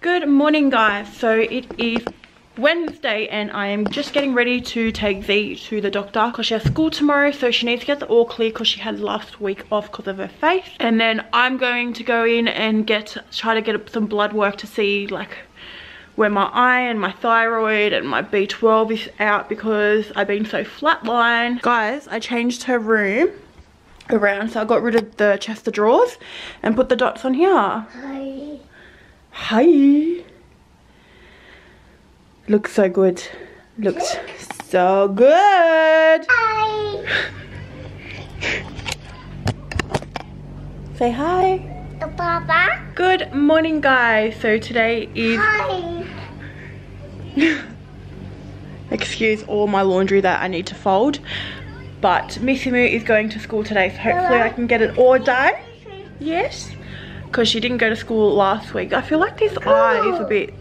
Good morning guys. So it is Wednesday and I am just getting ready to take Z to the doctor because she has school tomorrow so she needs to get the all clear because she had last week off because of her face and then I'm going to go in and get try to get some blood work to see like where my iron, my thyroid and my B12 is out because I've been so flatline. Guys, I changed her room around so I got rid of the chest of drawers and put the dots on here. Hi. Hi. Looks so good. Looks so good. Hi. Say hi. Papa. Good morning guys. So today is, Hi. excuse all my laundry that I need to fold. But Missy Moo is going to school today so hopefully I can get it all done. Yes. Because she didn't go to school last week. I feel like this eye is a oh. bit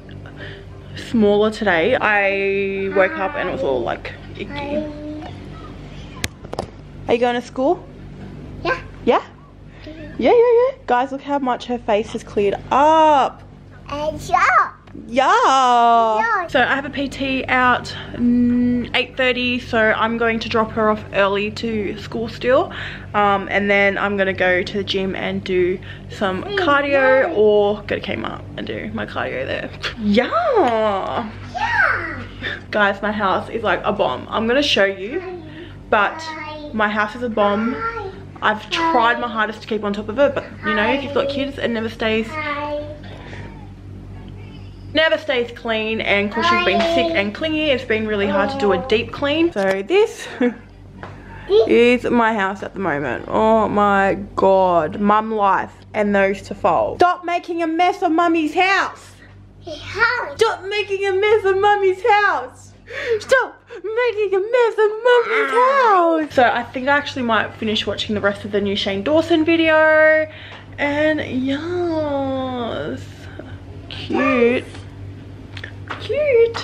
smaller today. I woke up and it was all like icky. Are you going to school? Yeah. Yeah? Yeah, yeah, yeah. Guys, look how much her face has cleared up. And. Yeah. Yeah. So I have a PT out 8.30, so I'm going to drop her off early to school still. Um, and then I'm going to go to the gym and do some cardio or go to Kmart and do my cardio there. Yeah. Yeah. Guys, my house is like a bomb. I'm going to show you, but my house is a bomb. I've tried my hardest to keep on top of it, but you know, if you've got kids, it never stays. Never stays clean and because she's been sick and clingy. It's been really hard to do a deep clean. So this is my house at the moment. Oh my god. Mum life and those to fold. Stop making a mess of mummy's house. Stop making a mess of mummy's house. Stop making a mess of mummy's ah. house. So i think i actually might finish watching the rest of the new shane dawson video. And yes. Cute cute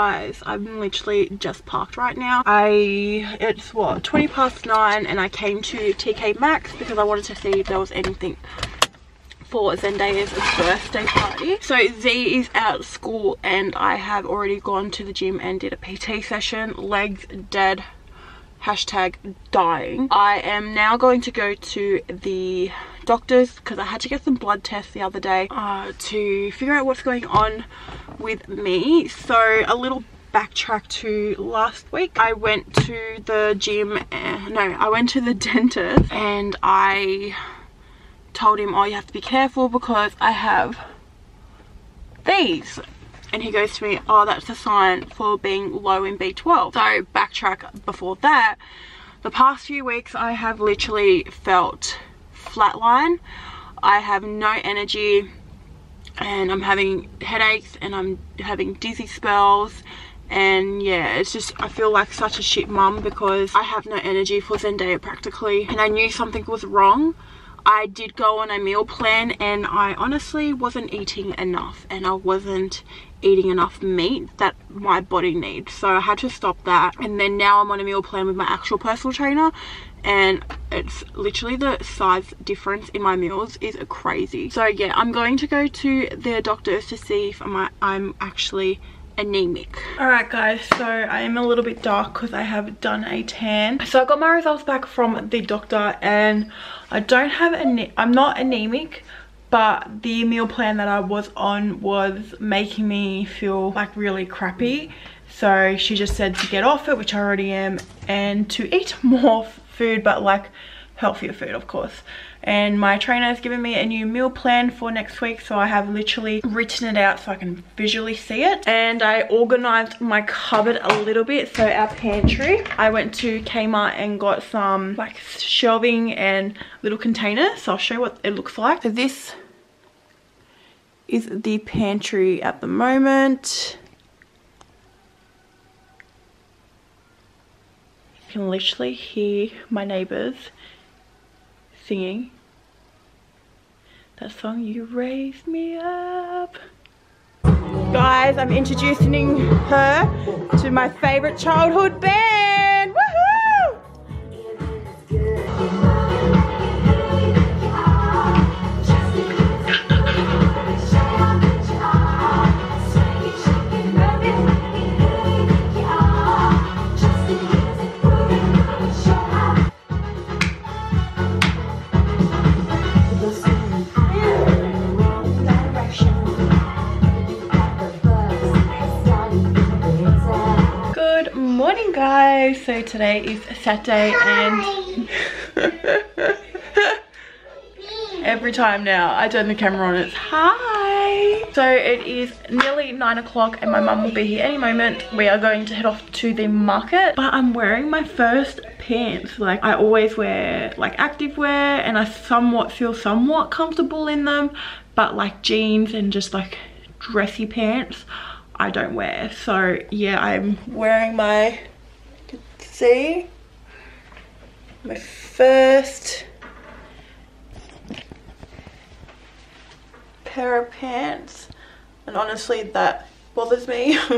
guys. I'm literally just parked right now. I it's what 20 past 9 and I came to TK Maxx because I wanted to see if there was anything for Zendaya's birthday party. So Z is out of school and I have already gone to the gym and did a PT session. Legs dead. Hashtag dying. I am now going to go to the doctors because I had to get some blood tests the other day uh, to figure out what's going on with me. So a little backtrack to last week. I went to the gym, uh, no, I went to the dentist and I told him, oh, you have to be careful because I have these. And he goes to me, oh, that's a sign for being low in B12. So backtrack before that, the past few weeks I have literally felt flatline. I have no energy and I'm having headaches and I'm having dizzy spells. And yeah it's just I feel like such a shit mum because I have no energy for Zendaya practically. And I knew something was wrong. I did go on a meal plan and I honestly wasn't eating enough and I wasn't eating enough meat that my body needs. So I had to stop that. And then now I'm on a meal plan with my actual personal trainer and it's literally the size difference in my meals is crazy. So yeah I'm going to go to the doctors to see if I'm, I'm actually anemic. All right guys so i am a little bit dark because i have done a tan. So i got my results back from the doctor and i don't have any i'm not anemic but the meal plan that i was on was making me feel like really crappy. So she just said to get off it which i already am and to eat more food but like healthier food of course. And my trainer has given me a new meal plan for next week so I have literally written it out so I can visually see it. And I organized my cupboard a little bit so our pantry. I went to Kmart and got some like shelving and little containers so I'll show you what it looks like. So this is the pantry at the moment can literally hear my neighbors singing. That song you Raise me up. Guys i'm introducing her to my favorite childhood band So today is Saturday and every time now I turn the camera on it's hi. So it is nearly nine o'clock and my mum will be here any moment. We are going to head off to the market but I'm wearing my first pants. Like I always wear like active wear and I somewhat feel somewhat comfortable in them but like jeans and just like dressy pants I don't wear. So yeah, I'm wearing my, see, my first pair of pants. And honestly, that bothers me.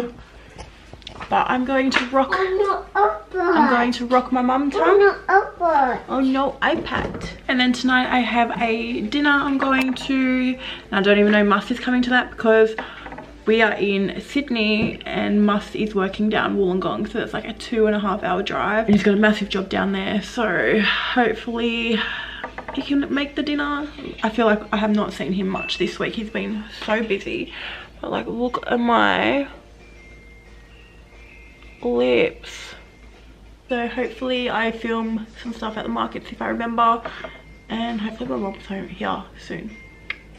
but I'm going to rock, I'm not open. I'm going to rock my mum I'm time. Oh no, iPad. And then tonight I have a dinner I'm going to, and I don't even know Mus is coming to that because we are in Sydney and Mus is working down Wollongong so it's like a two and a half hour drive. And he's got a massive job down there so hopefully he can make the dinner. I feel like I have not seen him much this week. He's been so busy. But like look at my lips. So hopefully I film some stuff at the markets if I remember. And hopefully my mom's home here soon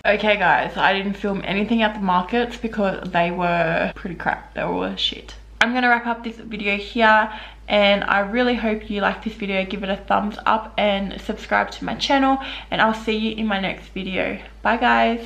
Okay guys, I didn't film anything at the markets because they were pretty crap. They were shit. I'm to wrap up this video here and I really hope you like this video. Give it a thumbs up and subscribe to my channel and I'll see you in my next video. Bye guys.